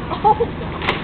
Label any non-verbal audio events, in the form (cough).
(laughs) Oh,